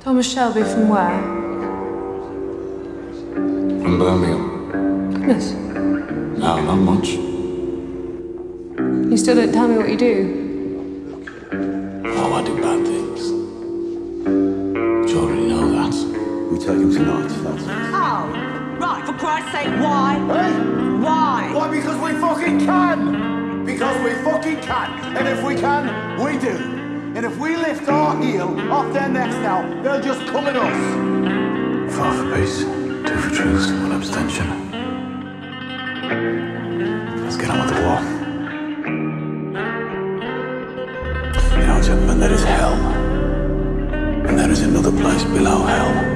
Thomas Shelby from where? From Birmingham. Goodness. No, not much. You still don't tell me what you do. Oh, I do bad things. You already know that. We take him tonight, that's Oh, right, for Christ's sake, why? Hey! Why? Why? Because we fucking can! Because we fucking can! And if we can, we do. And if we lift our heel off their necks now, they'll just come at us. Far for peace, two for truth, one abstention. Let's get on with the war. You know, gentlemen, there is hell. And there is another place below hell.